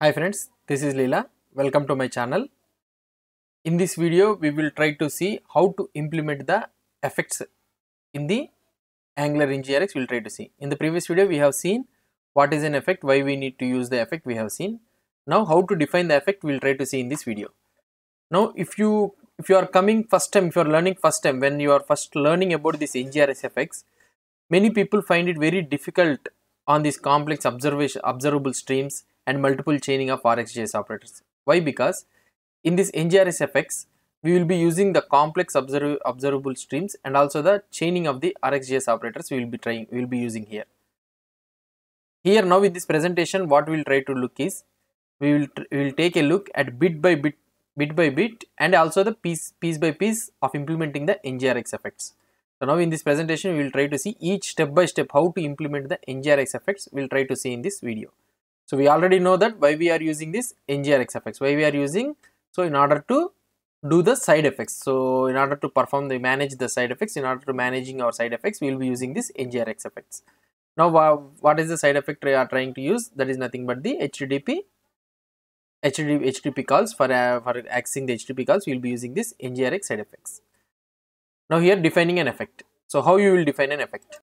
Hi friends, this is Leela. Welcome to my channel. In this video, we will try to see how to implement the effects in the Angular in. We'll try to see. In the previous video, we have seen what is an effect, why we need to use the effect we have seen. Now, how to define the effect, we'll try to see in this video. Now, if you if you are coming first time, if you are learning first time, when you are first learning about this NGRX effects, many people find it very difficult on these complex observation observable streams and multiple chaining of RxJS operators. Why? Because in this NGRX effects, we will be using the complex observ observable streams and also the chaining of the RxJS operators we will be trying we will be using here. Here now with this presentation what we will try to look is we will we will take a look at bit by bit bit by bit and also the piece piece by piece of implementing the NGRX effects. So now in this presentation we will try to see each step by step how to implement the NGRX effects we will try to see in this video. So we already know that why we are using this NGRX effects, why we are using, so in order to do the side effects. So in order to perform the manage the side effects, in order to managing our side effects, we will be using this NGRX effects. Now what is the side effect we are trying to use? That is nothing but the HTTP HTTP, HTTP calls for, uh, for accessing the HTTP calls, we will be using this NGRX side effects. Now here defining an effect. So how you will define an effect?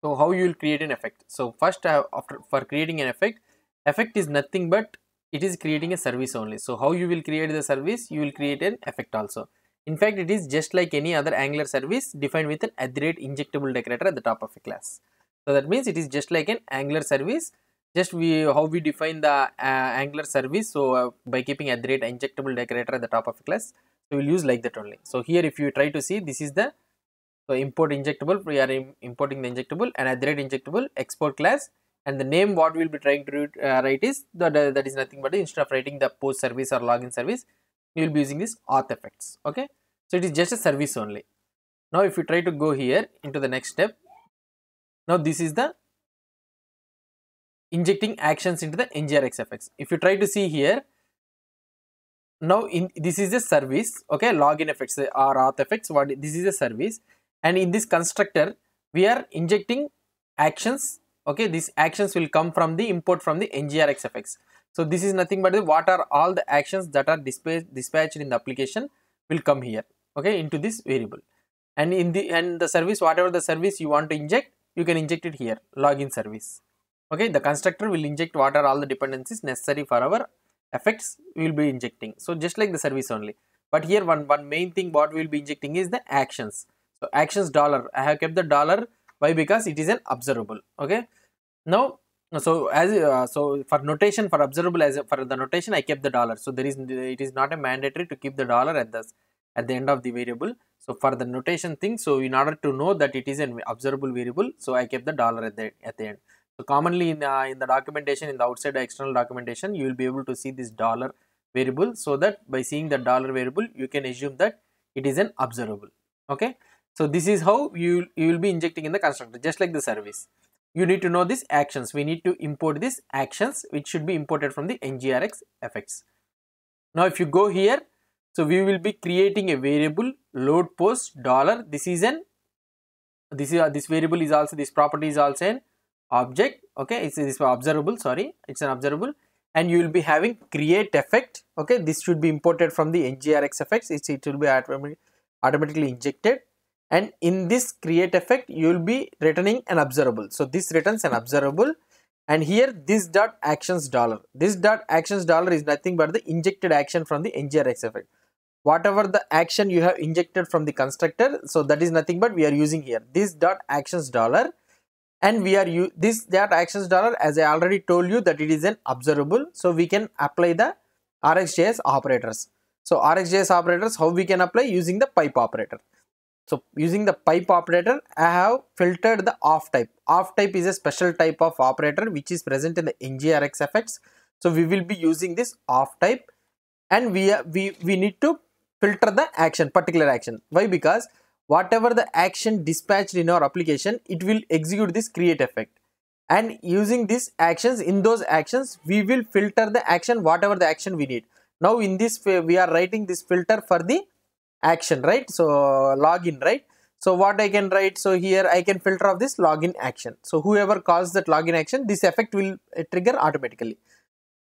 So how you will create an effect? So first uh, after for creating an effect, effect is nothing but it is creating a service only. So how you will create the service? You will create an effect also. In fact, it is just like any other Angular service defined with an rate injectable decorator at the top of a class. So that means it is just like an Angular service. Just we how we define the uh, Angular service. So uh, by keeping rate injectable decorator at the top of a class, so we'll use like that only. So here, if you try to see, this is the so import injectable. We are importing the injectable and rate injectable export class and the name what we'll be trying to uh, write is that that is nothing but instead of writing the post service or login service you will be using this auth effects okay? So it is just a service only. Now if you try to go here into the next step now this is the injecting actions into the ngrx effects. If you try to see here now in this is a service okay? Login effects or auth effects what this is a service. And in this constructor we are injecting actions okay these actions will come from the import from the ngrx effects. So this is nothing but the, what are all the actions that are dispatched dispatched in the application will come here okay into this variable. And in the and the service whatever the service you want to inject you can inject it here login service. Okay the constructor will inject what are all the dependencies necessary for our effects we will be injecting. So just like the service only. But here one one main thing what we will be injecting is the actions. So actions dollar i have kept the dollar why? Because it is an observable. Okay? Now so as uh, so for notation for observable as a, for the notation i kept the dollar. So there is it is not a mandatory to keep the dollar at the at the end of the variable. So for the notation thing so in order to know that it is an observable variable so i kept the dollar at the at the end. So commonly in uh, in the documentation in the outside external documentation you will be able to see this dollar variable so that by seeing the dollar variable you can assume that it is an observable. Okay so this is how you you will be injecting in the constructor just like the service. You need to know these actions. We need to import these actions which should be imported from the ngrx effects. Now if you go here so we will be creating a variable load post dollar. This is an this is this variable is also this property is also an object. Okay it's this observable sorry. It's an observable. And you will be having create effect. Okay this should be imported from the ngrx effects. It's, it will be automatically injected and in this create effect you will be returning an observable. So this returns an observable. And here this dot actions dollar. This dot actions dollar is nothing but the injected action from the ngrx effect. Whatever the action you have injected from the constructor so that is nothing but we are using here. This dot actions dollar. And we are you this dot actions dollar as i already told you that it is an observable. So we can apply the rxjs operators. So rxjs operators how we can apply? Using the pipe operator so using the pipe operator, I have filtered the ofType. Off type is a special type of operator which is present in the NGRX effects. So we will be using this ofType and we, we, we need to filter the action, particular action. Why? Because whatever the action dispatched in our application, it will execute this create effect. And using these actions, in those actions, we will filter the action, whatever the action we need. Now in this, we are writing this filter for the action right? So login right? So what i can write so here i can filter of this login action. So whoever calls that login action this effect will uh, trigger automatically.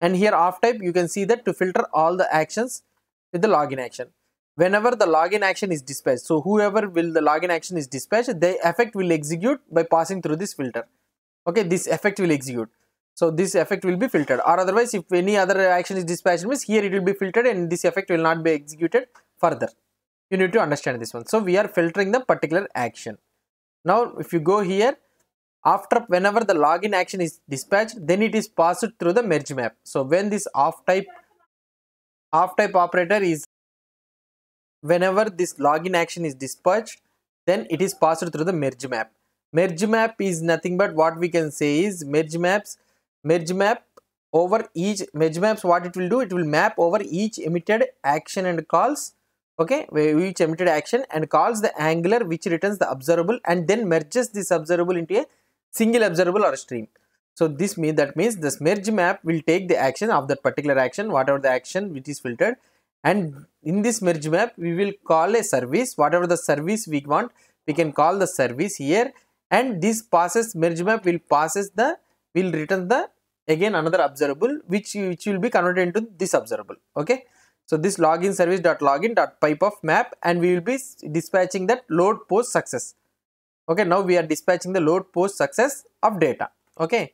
And here ofType you can see that to filter all the actions with the login action. Whenever the login action is dispatched so whoever will the login action is dispatched the effect will execute by passing through this filter. Okay this effect will execute. So this effect will be filtered. Or otherwise if any other action is dispatched means here it will be filtered and this effect will not be executed further you need to understand this one. So we are filtering the particular action. Now if you go here after whenever the login action is dispatched then it is passed through the merge map. So when this ofType off type operator is whenever this login action is dispatched then it is passed through the merge map. Merge map is nothing but what we can say is merge maps merge map over each merge maps what it will do it will map over each emitted action and calls okay each emitted action and calls the Angular which returns the observable and then merges this observable into a single observable or stream. So this means that means this merge map will take the action of that particular action, whatever the action which is filtered, and in this merge map we will call a service, whatever the service we want, we can call the service here, and this passes merge map will passes the will return the again another observable which which will be converted into this observable. Okay. So this login service dot login dot pipe of map and we will be dispatching that load post success. Okay now we are dispatching the load post success of data. Okay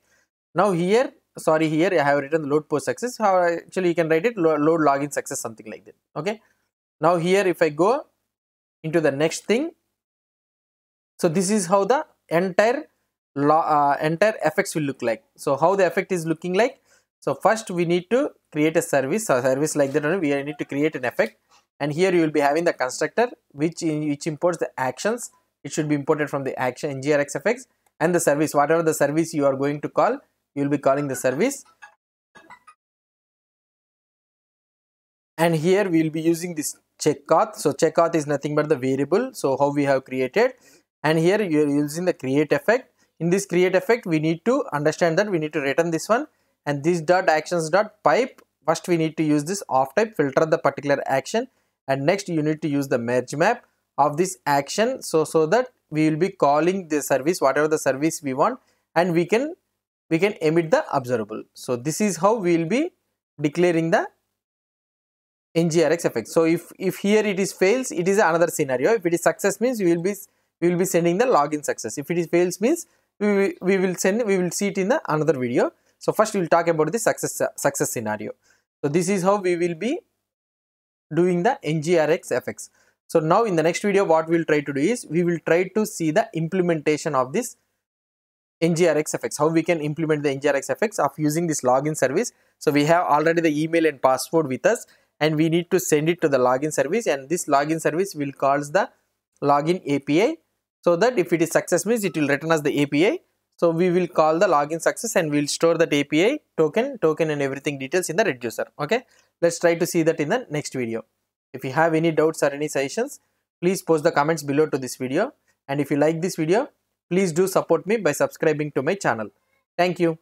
now here sorry here i have written the load post success. How actually you can write it load login success something like that. Okay now here if i go into the next thing. So this is how the entire uh, entire effects will look like. So how the effect is looking like so first we need to create a service. A service like that we need to create an effect. And here you will be having the constructor which in, which imports the actions. It should be imported from the action ngrx effects and the service. Whatever the service you are going to call you will be calling the service. And here we will be using this check auth so check auth is nothing but the variable. So how we have created. And here you are using the create effect. In this create effect we need to understand that we need to return this one and this dot actions dot pipe first we need to use this ofType filter the particular action. And next you need to use the merge map of this action. So so that we will be calling the service whatever the service we want and we can we can emit the observable. So this is how we will be declaring the ngrx effect. So if if here it is fails it is another scenario. If it is success means we will be we will be sending the login success. If it is fails means we, we will send we will see it in the another video so first we will talk about the success success scenario so this is how we will be doing the ngrx effects so now in the next video what we'll try to do is we will try to see the implementation of this NGRX effects, how we can implement the NGRX effects of using this login service. So we have already the email and password with us and we need to send it to the login service and this login service will calls the login API so that if it is success means it will return us the API. So we will call the login success and we'll store that API token, token and everything details in the reducer. Okay. Let's try to see that in the next video. If you have any doubts or any suggestions, please post the comments below to this video. And if you like this video, please do support me by subscribing to my channel. Thank you.